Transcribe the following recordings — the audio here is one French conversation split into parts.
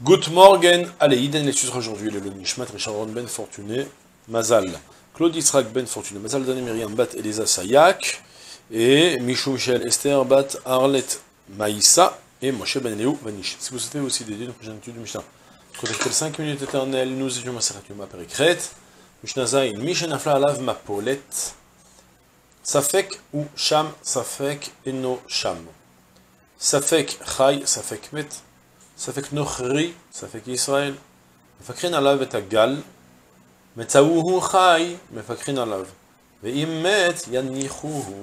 Good morgen, allez, Iden l'étude aujourd'hui, le Nishmat, Richard Ben Fortuné, Mazal, Claude Israq Ben Fortuné, Mazal Dané Bat Elisa Sayak, et Michel Esther Bat Arlet Maïssa, et Moshe Ben Léo Vanish. Si vous souhaitez aussi dédier une prochaine étude du Mishnah, contactez 5 minutes éternelles, nous étudions Maserat Yoma Perikret, Mishnah Zain, Mishen Afla Alav Mapolet, Safek ou Sham, Safek Eno Sham. Safek Chai, Safek Met, ספק נוכרי, ספק ישראל, מפקחין עליו את הגל, מצאוהו חי, מפקחין עליו, ואם מת, יניחוהו.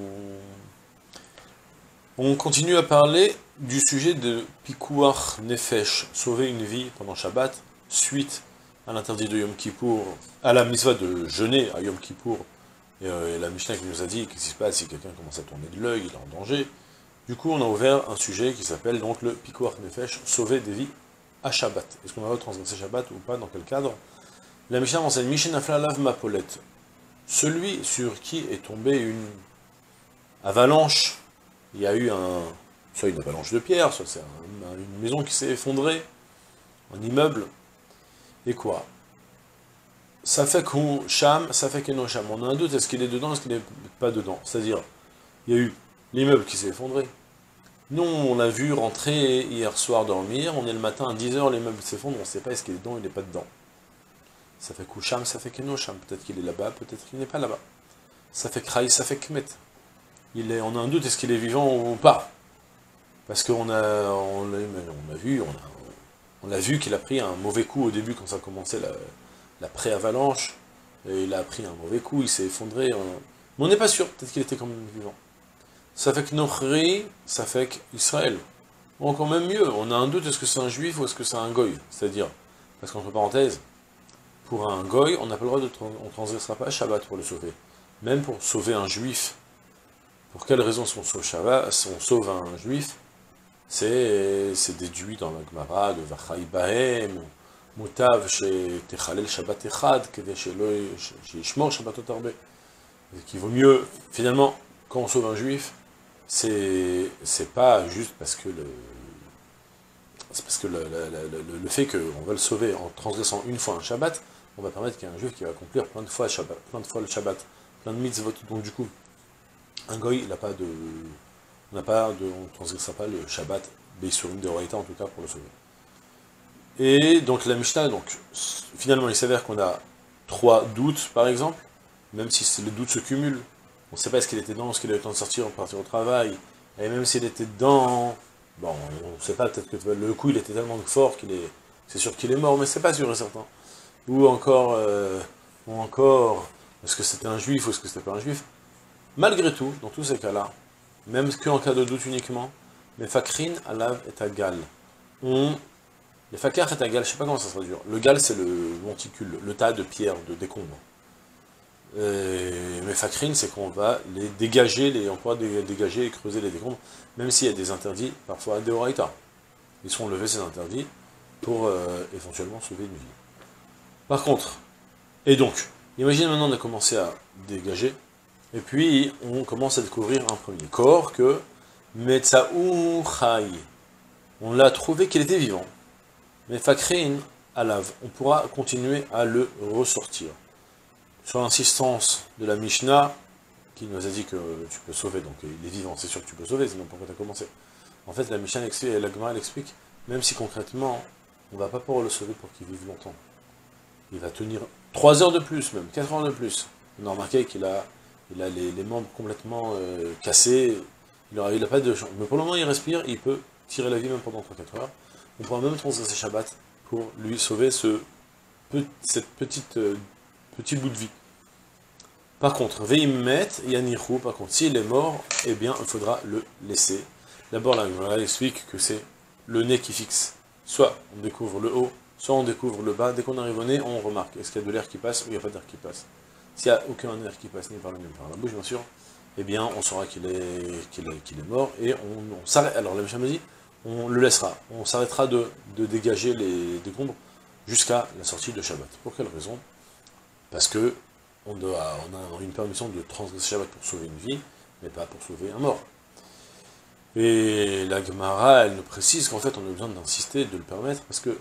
On continue à parler du sujet de Pikuach Nefesh, sauver une vie pendant Shabbat, suite à l'interdit de Yom Kippour, à la mitzvah de jeûner à Yom Kippour, et, euh, et la Mishnah qui nous a dit qu'est-ce qui se passe si quelqu'un commence à tourner de l'œil, il est en danger, du coup, on a ouvert un sujet qui s'appelle donc le Pikuach Nefesh, sauver des vies à Shabbat. Est-ce qu'on va transgresser Shabbat ou pas, dans quel cadre? La Mishnah enseigne Mishin Aflalav Mapolet. Celui sur qui est tombée une avalanche, il y a eu un, soit une avalanche de pierre, soit c'est une maison qui s'est effondrée, un immeuble, et quoi? Ça fait qu'on Sham, ça fait qu'on Sham. On a un doute, est-ce qu'il est dedans, est-ce qu'il n'est pas dedans? C'est-à-dire, il y a eu l'immeuble qui s'est effondré. Nous, on l'a vu rentrer hier soir dormir, on est le matin à 10h, l'immeuble s'effondre, on ne sait pas est-ce qu'il est dedans il n'est pas dedans. Ça fait Koucham, ça fait Kenosham, peut-être qu'il est là-bas, peut-être qu'il n'est pas là-bas. Ça fait Kraï, ça fait Kmet. Il est, on a un doute, est-ce qu'il est vivant ou pas? Parce qu'on a, vu, on a, vu qu'il a pris un mauvais coup au début quand ça a commencé la, la pré-avalanche, il a pris un mauvais coup, il s'est effondré, mais on n'est pas sûr, peut-être qu'il était quand même vivant. Ça fait que Nochri, ça fait qu'Israël. Ou encore même mieux, on a un doute, est-ce que c'est un juif ou est-ce que c'est un goy? C'est-à-dire, parce qu'entre parenthèses, pour un goy, on n'a pas le droit de, on transgressera pas Shabbat pour le sauver. Même pour sauver un juif. Pour quelle raison si on sauve Shabbat, si on sauve un juif, c'est déduit dans la Gemara de Vachai Bahem, Mutav chez Techalel Shabbat Echad, chez Ishmor Shabbat Otarbe. Qu'il vaut mieux, finalement, quand on sauve un juif, c'est pas juste parce que le c'est parce que le, le, fait qu'on va le sauver en transgressant une fois un Shabbat, on va permettre qu'il y ait un juif qui va accomplir plein de fois, Shabbat, plein de fois le Shabbat, plein de mitzvot. Donc du coup, un goy, il n'a pas de. On ne transgressera pas le Shabbat, sur une de en tout cas pour le sauver. Et donc la Mishnah, donc finalement il s'avère qu'on a trois doutes par exemple, même si les doutes se cumulent, on ne sait pas ce qu'il était dedans, ce qu'il avait le temps de sortir, pour partir au travail, et même s'il était dedans, bon, on ne sait pas, peut-être que le coup il était tellement fort qu'il est, c'est sûr qu'il est mort, mais c'est pas sûr et certain. Ou encore, euh, ou encore, est-ce que c'était un juif ou est-ce que c'était pas un juif? Malgré tout, dans tous ces cas-là, même qu'en cas de doute uniquement, mais fakrin alav est à gal. On, les fakar à gal, je sais pas comment ça se traduit. Le gal, c'est le monticule, le tas de pierres, de décombres. Euh, mais fakrine, c'est qu'on va les dégager, les, pourra dégager et creuser les décombres, même s'il y a des interdits, parfois des oraita. Ils seront levés ces interdits pour euh, éventuellement sauver une vie. Par contre, et donc, imagine maintenant on a commencé à dégager, et puis on commence à découvrir un premier corps que Metsaou Chai. On l'a trouvé qu'il était vivant. Mais Fakrin, Alav, on pourra continuer à le ressortir sur l'insistance de la Mishnah, qui nous a dit que tu peux sauver, donc il est vivant, c'est sûr que tu peux sauver, sinon pourquoi tu as commencé? En fait, la Mishnah explique, la Gemara même si concrètement, on ne va pas pouvoir le sauver pour qu'il vive longtemps. Il va tenir 3 heures de plus, même 4 heures de plus. On a remarqué qu'il a, les, membres complètement euh, cassés, il n'a pas de chance. Mais pour le moment, il respire, il peut tirer la vie même pendant 3-4 heures. On pourra même transgresser Shabbat pour lui sauver ce, cette petite euh, petit bout de vie. Par contre, Veimmet, Yanirou, par contre, s'il est mort, eh bien, il faudra le laisser. D'abord, là, on explique que c'est le nez qui fixe. Soit on découvre le haut, soit on découvre le bas. Dès qu'on arrive au nez, on remarque, est-ce qu'il y a de l'air qui passe ou il n'y a pas d'air qui passe. S'il n'y a aucun air qui passe, ni par le nez, ni par la bouche, bien sûr, eh bien, on saura qu'il est, qu'il est, mort, et on, s'arrête. Alors, la me dit, on le laissera. On s'arrêtera de, de dégager les décombres jusqu'à la sortie de Shabbat. Pour quelle raison? Parce que on, a une permission de transgresser Shabbat pour sauver une vie, mais pas pour sauver un mort. Et la Gemara, elle nous précise qu'en fait, on a besoin d'insister, de le permettre, parce que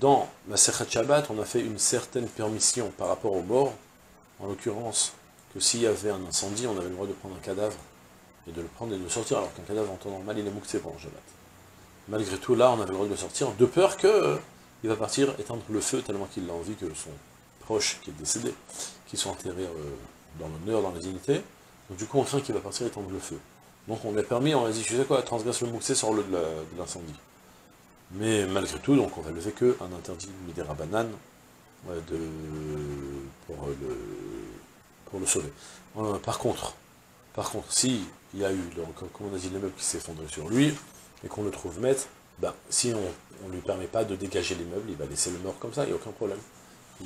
dans la Sechet Shabbat, on a fait une certaine permission par rapport aux morts, en l'occurrence, que s'il y avait un incendie, on avait le droit de prendre un cadavre et de le prendre et de le sortir, alors qu'un cadavre en temps normal, il est mouxé pendant Shabbat. Malgré tout, là, on avait le droit de le sortir, de peur que euh, il va partir éteindre le feu tellement qu'il a envie que son qui est décédé, qui soit enterré euh, dans l'honneur, dans la dignité. Donc du coup, on craint qu'il va partir éteindre le feu. Donc on lui a permis, on a dit, tu sais quoi, transgresse le mouxé sur le de l'incendie. Mais malgré tout, donc on va lever qu'un interdit midera banane de, pour, le, pour le sauver. Euh, par contre, par contre, si il y a eu, comme on a dit, l'immeuble qui s'est effondré sur lui, et qu'on le trouve maître, ben, si on ne lui permet pas de dégager l'immeuble, il va laisser le mort comme ça, il n'y a aucun problème.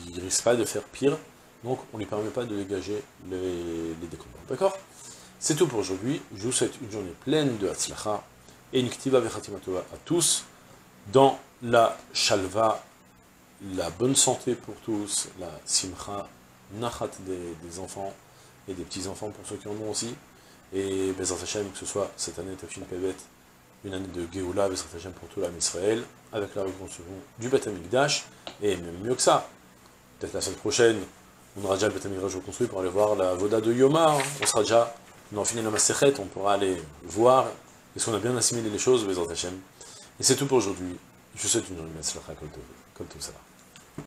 Il ne risque pas de faire pire, donc on ne lui permet pas de dégager les, les décombres. D'accord? C'est tout pour aujourd'hui. Je vous souhaite une journée pleine de Hatzlacha et une Ktiva Vechatimatoa à tous dans la Shalva, la bonne santé pour tous, la Simcha, Nachat des, enfants et des petits-enfants pour ceux qui en ont aussi, et Bezrat Hashem, que ce soit cette année Tafshin Pevet, une année de Geoula, Bezrat Hashem pour tout l'âme Israël, avec la reconstruction du Beth Amikdash, et même mieux que ça, peut-être la semaine prochaine, on aura déjà le Beth Amikdash reconstruit pour aller voir la Voda de Yoma, hein. on sera déjà, on a fini la Maserhet, on pourra aller voir, est-ce qu'on a bien assimilé les choses, Bezrat Hashem, et c'est tout pour aujourd'hui. Je vous souhaite une journée comme tout ça.